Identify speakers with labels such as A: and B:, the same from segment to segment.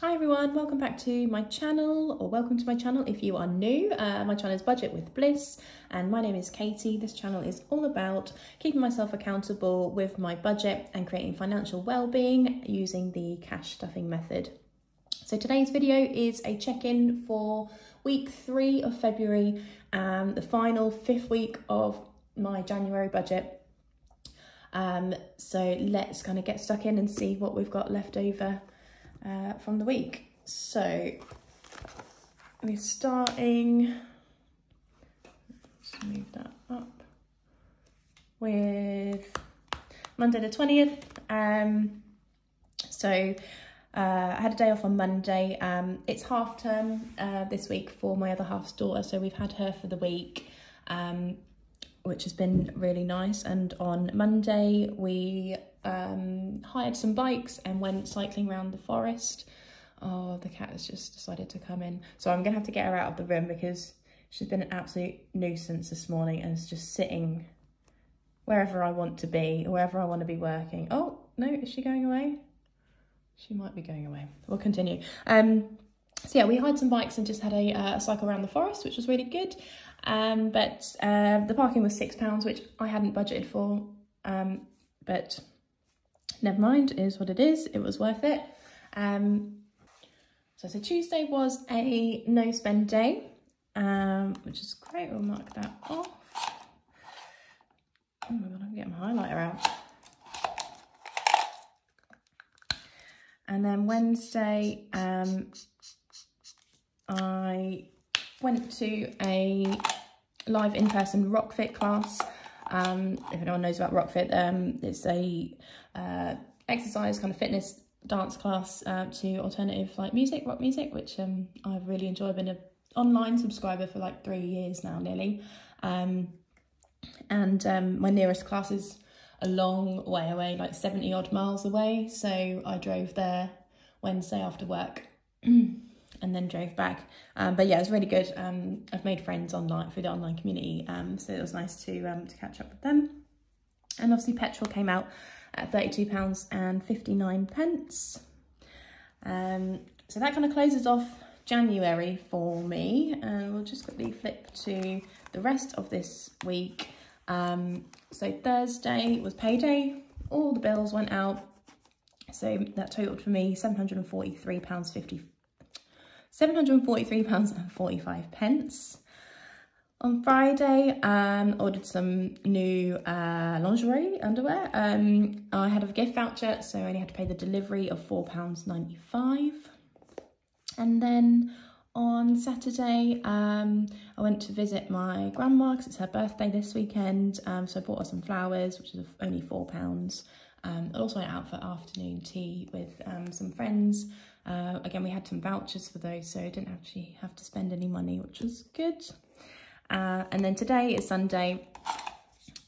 A: Hi everyone, welcome back to my channel, or welcome to my channel if you are new. Uh, my channel is Budget with Bliss, and my name is Katie. This channel is all about keeping myself accountable with my budget and creating financial well-being using the cash stuffing method. So today's video is a check-in for week three of February, and the final fifth week of my January budget. Um, so let's kind of get stuck in and see what we've got left over uh, from the week. So we're starting, let's move that up, with Monday the 20th. Um, so uh, I had a day off on Monday. Um, it's half term uh, this week for my other half's daughter, so we've had her for the week. Um, which has been really nice. And on Monday, we um, hired some bikes and went cycling around the forest. Oh, the cat has just decided to come in. So I'm going to have to get her out of the room because she's been an absolute nuisance this morning and is just sitting wherever I want to be, wherever I want to be working. Oh, no, is she going away? She might be going away. We'll continue. Um, so yeah, we hired some bikes and just had a, uh, cycle around the forest, which was really good. Um, but uh, the parking was £6, which I hadn't budgeted for. Um, but never mind, is what it is. It was worth it. Um, so, so Tuesday was a no spend day, um, which is great. We'll mark that off. Oh my god, I'm getting my highlighter out. And then Wednesday, um, I went to a live in-person RockFit class. Um, if anyone knows about RockFit, um, it's a uh, exercise kind of fitness dance class uh, to alternative like music, rock music, which um, I've really enjoyed. Been an online subscriber for like three years now, nearly. Um, and um, my nearest class is a long way away, like 70 odd miles away. So I drove there Wednesday after work. and then drove back. Um, but yeah, it was really good. Um, I've made friends online through the online community, um, so it was nice to um, to catch up with them. And obviously, petrol came out at thirty two pounds and fifty nine pence. Um, so that kind of closes off January for me, and we'll just quickly flip to the rest of this week. Um, so Thursday was payday. All the bills went out. So that totaled for me £743.50 £743.45. pence. On Friday, um, ordered some new uh, lingerie underwear. Um, I had a gift voucher, so I only had to pay the delivery of £4.95. And then on Saturday, um, I went to visit my grandma because it's her birthday this weekend. Um, so I bought her some flowers, which is only £4. Um, I also went out for afternoon tea with um, some friends. Uh, again, we had some vouchers for those, so I didn't actually have to spend any money, which was good. Uh, and then today is Sunday,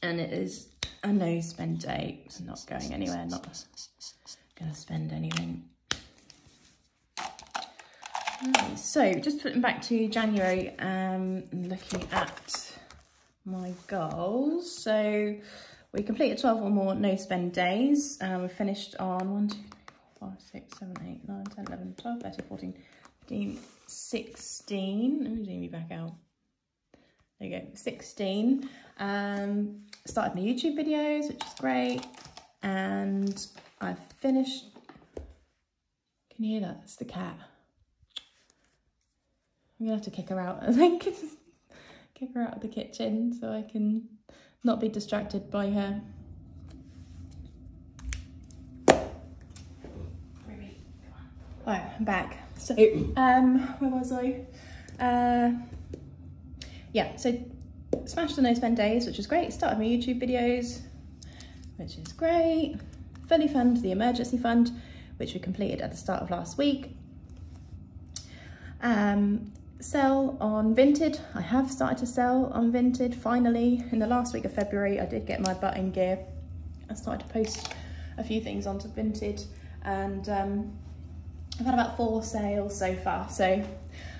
A: and it is a no spend day. It's not going anywhere, not going to spend anything. Okay, so just putting back to January, um, looking at my goals. So we completed 12 or more no spend days. Um, we finished on one, two, 5, 6, 7, 8, 9, 10, 11, 12, 13, 14, 15, 16. Let me zoom you back out. There you go, 16. Um, started my YouTube videos, which is great. And I've finished. Can you hear that? It's the cat. I'm gonna have to kick her out, I think. kick her out of the kitchen so I can not be distracted by her. Right, I'm back. So, um, where was I? Uh, yeah, so smashed the no spend days, which is great. Started my YouTube videos, which is great. Fully fund the emergency fund, which we completed at the start of last week. Um, sell on Vinted. I have started to sell on Vinted finally. In the last week of February, I did get my button gear. I started to post a few things onto Vinted and um, I've had about four sales so far, so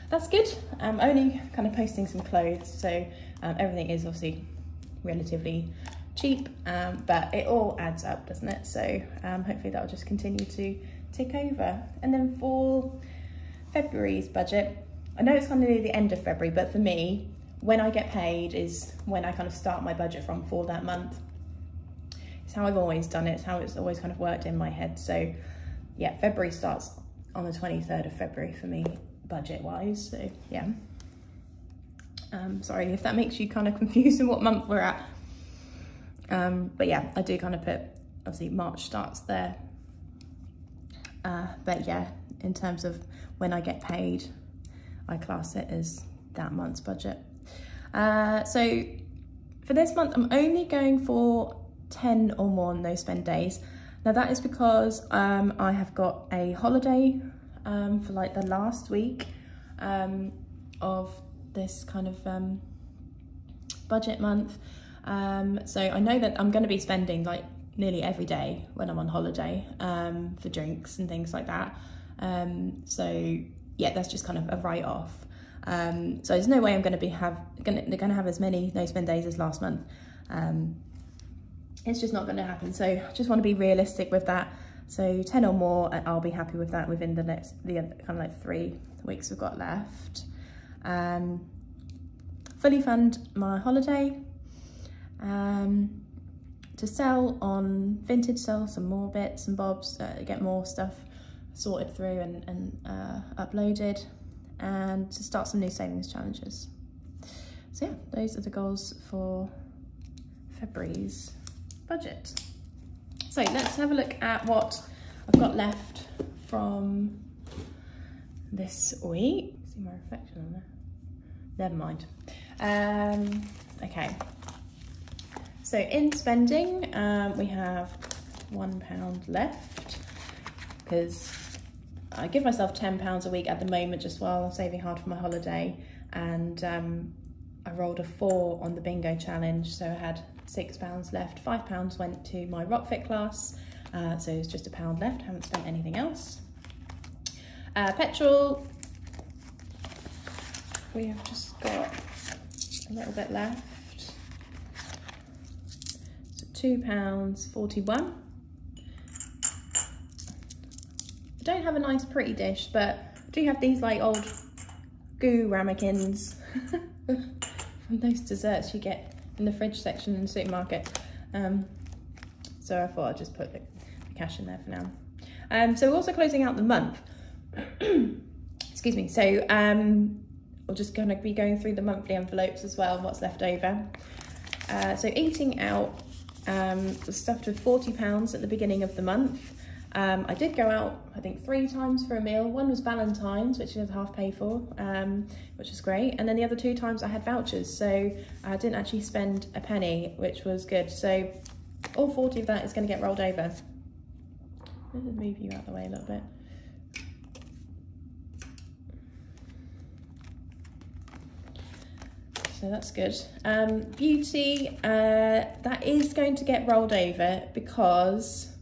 A: that's good. I'm only kind of posting some clothes, so um, everything is obviously relatively cheap, um, but it all adds up, doesn't it? So um, hopefully that'll just continue to tick over. And then for February's budget, I know it's kind of near the end of February, but for me, when I get paid is when I kind of start my budget from for that month. It's how I've always done it. It's how it's always kind of worked in my head. So yeah, February starts on the 23rd of February for me budget wise. So yeah. Um, sorry if that makes you kind of confused in what month we're at. Um, but yeah, I do kind of put, obviously March starts there. Uh, but yeah, in terms of when I get paid, I class it as that month's budget. Uh, so for this month, I'm only going for 10 or more no spend days. Now that is because um, I have got a holiday um, for like the last week um, of this kind of um, budget month. Um, so I know that I'm going to be spending like nearly every day when I'm on holiday um, for drinks and things like that. So yeah, that's just kind of a write off. So there's no way I'm going to be have going to have as many no spend days as last month. It's just not going to happen. So I just want to be realistic with that. So 10 or more, I'll be happy with that within the next, the kind of like three weeks we've got left. Um, fully fund my holiday. Um, to sell on Vinted sell some more bits and bobs, uh, get more stuff sorted through and, and uh, uploaded and to start some new savings challenges. So yeah, those are the goals for February's budget. So let's have a look at what I've got left from this week. See my reflection on there. Never mind. Um, okay. So in spending, um, we have one pound left because I give myself £10 a week at the moment just while I'm saving hard for my holiday. And um, I rolled a four on the bingo challenge. So I had six pounds left. Five pounds went to my Rockfit class. Uh, so it's just a pound left. Haven't spent anything else. Uh, petrol, we have just got a little bit left. So two pounds 41. I don't have a nice pretty dish, but I do have these like old Gü ramekins from those desserts you get in the fridge section in the supermarket. Um, so I thought I'd just put the, the cash in there for now. Um, so we're also closing out the month. Excuse me. So um, we're just going to be going through the monthly envelopes as well, what's left over. Uh, so eating out um, was stuffed with £40 at the beginning of the month. Um, I did go out, I think, three times for a meal. One was Valentine's, which is half pay for, um, which was great. And then the other two times I had vouchers, so I didn't actually spend a penny, which was good. So all 40 of that is going to get rolled over. Let me move you out of the way a little bit. So that's good. Um, beauty, uh, that is going to get rolled over because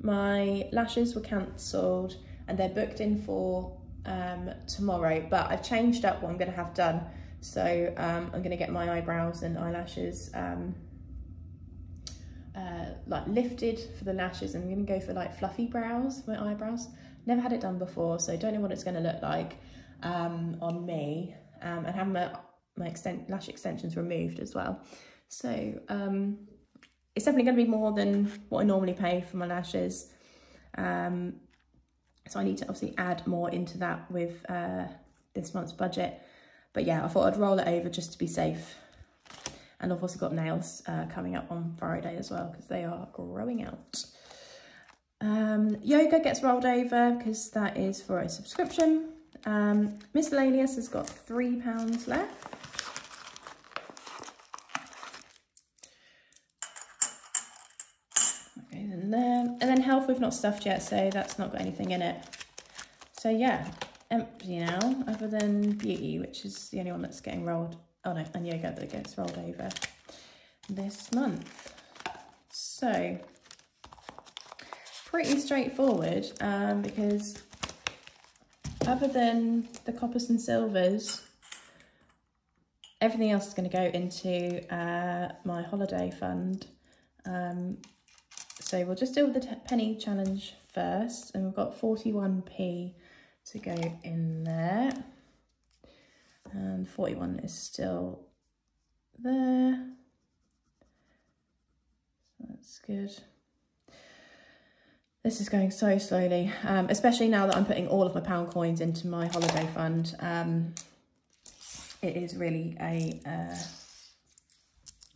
A: my lashes were cancelled and they're booked in for um, tomorrow, but I've changed up what I'm going to have done. So um, I'm going to get my eyebrows and eyelashes um, uh, like lifted for the lashes. I'm going to go for like fluffy brows, my eyebrows. Never had it done before, so don't know what it's going to look like um, on me. Um, and have my, my extent, lash extensions removed as well. So um, it's definitely going to be more than what I normally pay for my lashes. Um, so I need to obviously add more into that with uh, this month's budget. But yeah, I thought I'd roll it over just to be safe. And I've also got nails uh, coming up on Friday as well because they are growing out. Um, yoga gets rolled over because that is for a subscription. Um, miscellaneous has got £3 left. And then health we've not stuffed yet, so that's not got anything in it. So yeah, empty now, other than beauty, which is the only one that's getting rolled. Oh no, and yoga that gets rolled over this month. So pretty straightforward um, because other than the coppers and silvers, everything else is going to go into uh, my holiday fund Um, so we'll just do the penny challenge first and we've got 41p to go in there. And 41 is still there. So that's good. This is going so slowly um, especially now that I'm putting all of my pound coins into my holiday fund. Um, it is really a uh,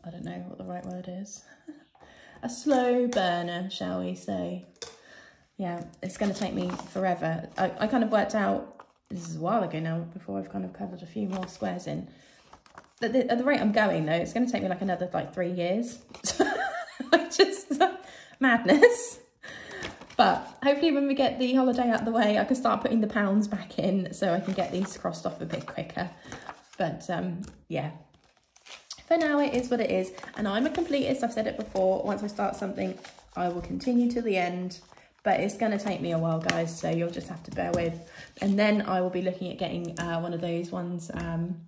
A: I don't know what the right word is a slow burner shall we say yeah it's going to take me forever I, I kind of worked out this is a while ago now, before I've kind of covered a few more squares in. At the, at the rate I'm going though, it's going to take me like another like three years. just madness. But hopefully when we get the holiday out of the way, I can start putting the pounds back in so I can get these crossed off a bit quicker. But um, yeah, for now it is what it is. And I'm a completist, I've said it before. Once I start something, I will continue to the end but it's going to take me a while guys so you'll just have to bear with and then I will be looking at getting uh, one of those ones um,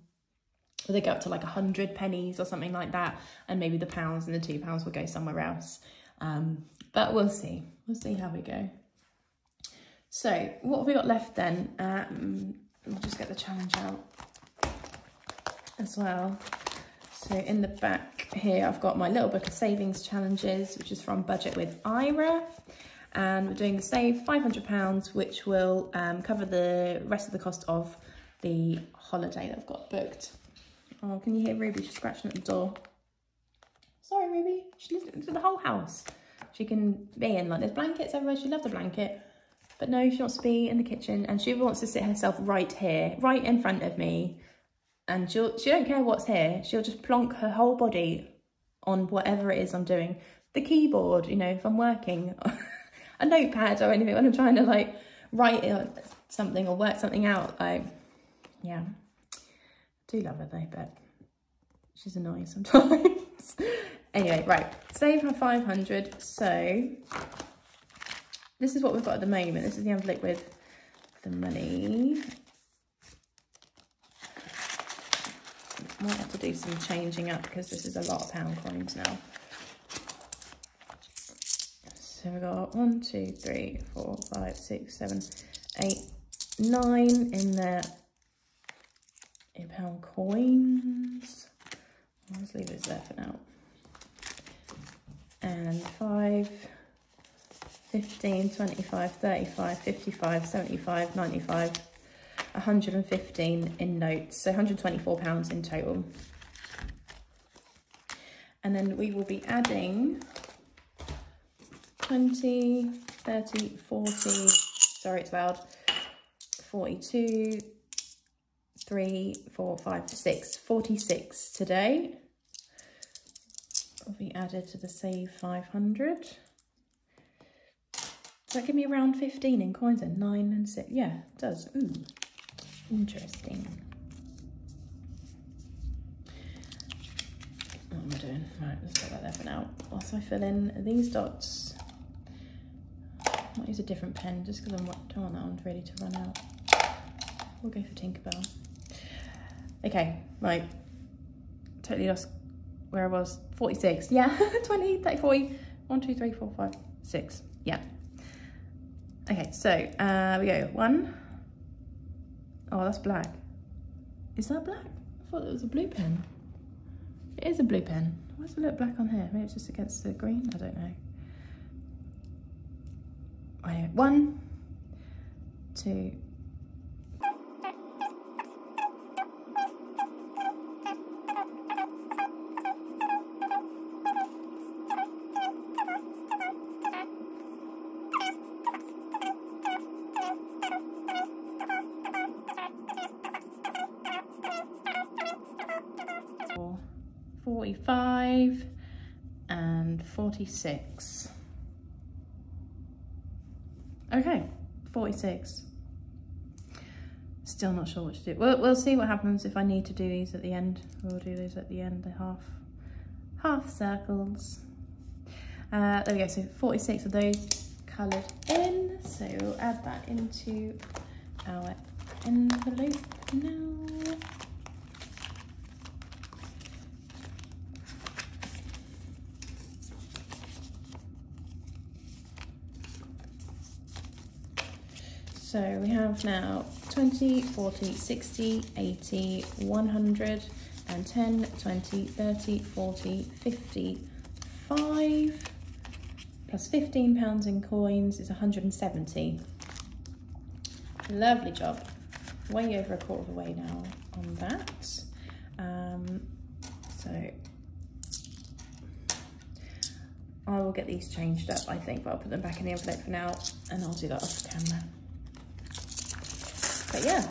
A: where they go up to like a hundred pennies or something like that and maybe the pounds and the two pounds will go somewhere else um, but we'll see we'll see how we go so what have we got left then um, we'll just get the challenge out as well so in the back here I've got my little book of savings challenges which is from budget with Ira and we're doing the save £500 which will um, cover the rest of the cost of the holiday that I've got booked. Oh, can you hear Ruby? She's scratching at the door. Sorry, Ruby. She lives in the whole house. She can be in, like, there's blankets everywhere. She loves the blanket. But no, she wants to be in the kitchen and she wants to sit herself right here, right in front of me. And she'll, she don't care what's here. She'll just plonk her whole body on whatever it is I'm doing. The keyboard, you know, if I'm working. a notepad or anything when I'm trying to like write something or work something out. Like, yeah, I do love her though, but she's annoying sometimes. anyway, right, save her 500. So this is what we've got at the moment. This is the envelope with the money. Might have to do some changing up because this is a lot of pound coins now. So we've got one, two, three, four, five, six, seven, eight, nine in there. In pound coins. Let's leave it there for now. And 5, 15, 25, 35, 55, 75, 95, 115 in notes. So 124 pounds in total. And then we will be adding 20, 30, 40, sorry it's loud, 42, 3, 4, 5, 6, 46 today. Will be added to the save 500. Does that give me around 15 in coins and 9 and 6. Yeah, it does. Ooh, interesting. What am I doing? Right, let's put that there for now. Whilst I fill in these dots I might use a different pen just because I'm don't want that one ready to run out. We'll go for Tinkerbell. Okay, right. Totally lost where I was. 46. Yeah, 20, 30, 40. 1, 2, 3, 4, 5, 6. Yeah. Okay, so uh, we go. One. Oh, that's black. Is that black? I thought it was a blue pen. It is a blue pen. Why does it look black on here? Maybe it's just against the green? I don't know. One, two, Forty-five and forty-six. Okay, 46. Still not sure what to do. We'll, we'll see what happens if I need to do these at the end. We'll do these at the end, the half, half circles. Uh, there we go, so 46 of those coloured in. So we'll add that into our envelope now. So we have now 20, 40, 60, 80, 100, and 10, 20, 30, 40, 55, plus 15 pounds in coins is 170. Lovely job. Way over a quarter of the way now on that. Um, so I will get these changed up, I think, but I'll put them back in the envelope for now and I'll do that off camera. But yeah,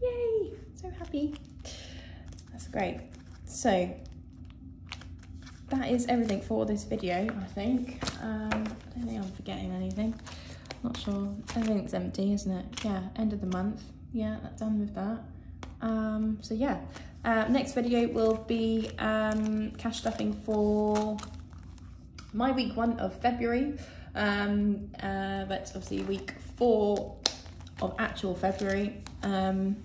A: yay, so happy. That's great. So that is everything for this video, I think. Um, I don't think I'm forgetting anything. Not sure. Everything's empty, isn't it? Yeah, end of the month. Yeah, done with that. Um, so yeah, uh, next video will be um, cash stuffing for my week one of February, um, uh, but obviously week four of actual February. Um,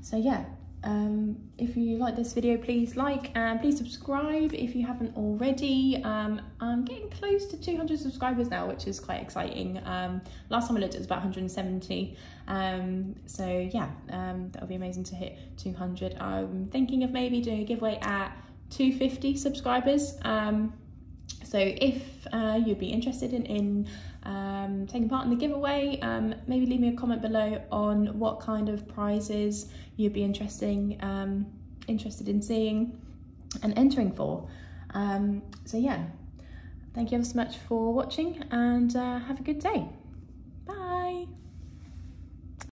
A: so yeah, um, if you like this video, please like and please subscribe if you haven't already. Um, I'm getting close to 200 subscribers now, which is quite exciting. Um, last time I looked, it was about 170. Um, so yeah, um, that would be amazing to hit 200. I'm thinking of maybe doing a giveaway at 250 subscribers. So if uh, you'd be interested in, in um, taking part in the giveaway, um, maybe leave me a comment below on what kind of prizes you'd be interesting, um, interested in seeing and entering for. Um, so yeah, thank you ever so much for watching and uh, have a good day.